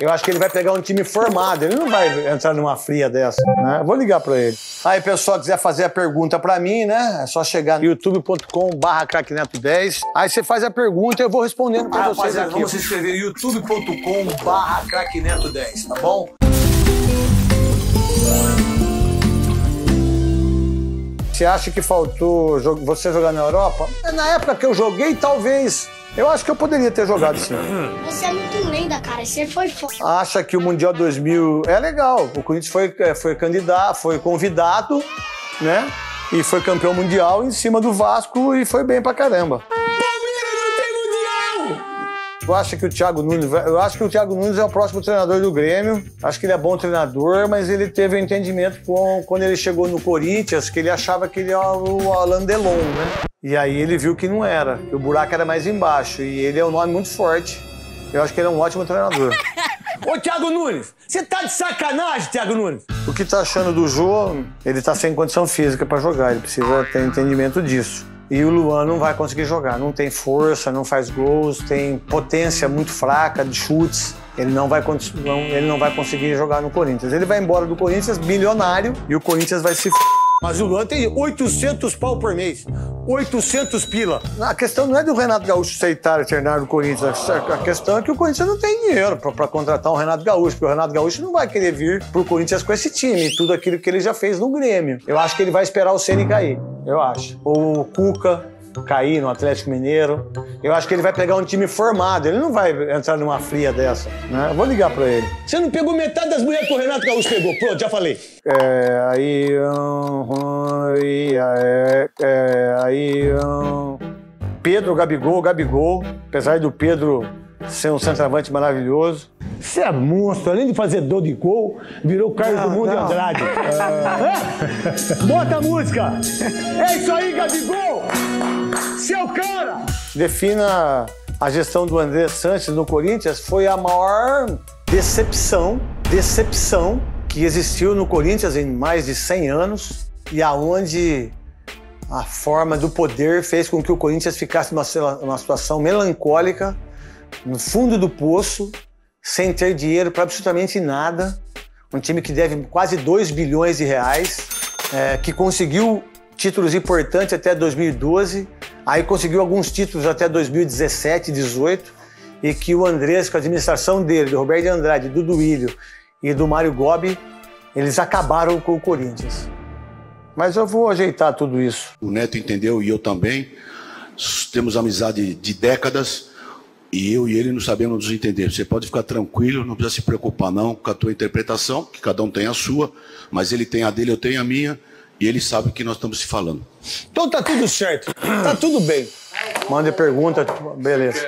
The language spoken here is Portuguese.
Eu acho que ele vai pegar um time formado, ele não vai entrar numa fria dessa, né? Vou ligar pra ele. Aí, pessoal, quiser fazer a pergunta pra mim, né? É só chegar no youtube.com barra crackneto10. Aí você faz a pergunta e eu vou respondendo pra Ah, vocês aqui. vamos se inscrever youtube.com barra crackneto10, tá bom? Você acha que faltou você jogar na Europa? Na época que eu joguei, talvez. Eu acho que eu poderia ter jogado sim. Você é muito lenda, cara. Você foi foda. Acha que o Mundial 2000 é legal. O Corinthians foi, é, foi candidato, foi convidado, né? E foi campeão mundial em cima do Vasco e foi bem pra caramba. Tu acha que o Thiago Nunes vai... Eu acho que o Thiago Nunes é o próximo treinador do Grêmio. Acho que ele é bom treinador, mas ele teve um entendimento com quando ele chegou no Corinthians, que ele achava que ele era o Alain Delon, né? E aí ele viu que não era, que o buraco era mais embaixo. E ele é um nome muito forte. Eu acho que ele é um ótimo treinador. Ô, Thiago Nunes, você tá de sacanagem, Thiago Nunes? O que tá achando do Jô, ele tá sem condição física pra jogar, ele precisa ter entendimento disso. E o Luan não vai conseguir jogar, não tem força, não faz gols, tem potência muito fraca de chutes. Ele não vai, não- ele não vai conseguir jogar no Corinthians. Ele vai embora do Corinthians bilionário e o Corinthians vai se f... Mas o Luan tem 800 pau por mês. 800 pila. A questão não é do Renato Gaúcho aceitar alternar no Corinthians. A questão é que o Corinthians não tem dinheiro pra contratar um Renato Gaúcho, porque o Renato Gaúcho não vai querer vir pro Corinthians com esse time, tudo aquilo que ele já fez no Grêmio. Eu acho que ele vai esperar o Ceni cair, eu acho. Ou o Cuca cair no Atlético Mineiro. Eu acho que ele vai pegar um time formado, ele não vai entrar numa fria dessa, né? Eu vou ligar pra ele. Você não pegou metade das mulheres que o Renato Gaúcho pegou. Pronto, já falei. É, aí, aí, é, é, aí. Pedro, Gabigol, Gabigol, apesar do Pedro ser um centroavante maravilhoso. Você é monstro. Além de fazer dor de gol, virou Carlos Não, do Mundo não. Andrade. É? Bota a música. É isso aí, Gabigol. Seu cara. Defina a gestão do André Santos no Corinthians foi a maior decepção, decepção que existiu no Corinthians em mais de 100 anos e aonde a forma do poder fez com que o Corinthians ficasse numa situação melancólica, no fundo do poço, sem ter dinheiro para absolutamente nada. Um time que deve quase 2 bilhões de reais, é, que conseguiu títulos importantes até 2012, aí conseguiu alguns títulos até 2017, 18, e que o Andrés, com a administração dele, do Roberto de Andrade, do Duílio e do Mário Gobi, eles acabaram com o Corinthians. Mas eu vou ajeitar tudo isso. O Neto entendeu e eu também. Temos amizade de décadas e eu e ele não sabemos nos entender. Você pode ficar tranquilo, não precisa se preocupar não com a tua interpretação, que cada um tem a sua, mas ele tem a dele, eu tenho a minha e ele sabe que nós estamos se falando. Então tá tudo certo. Tá tudo bem. Mande pergunta, beleza.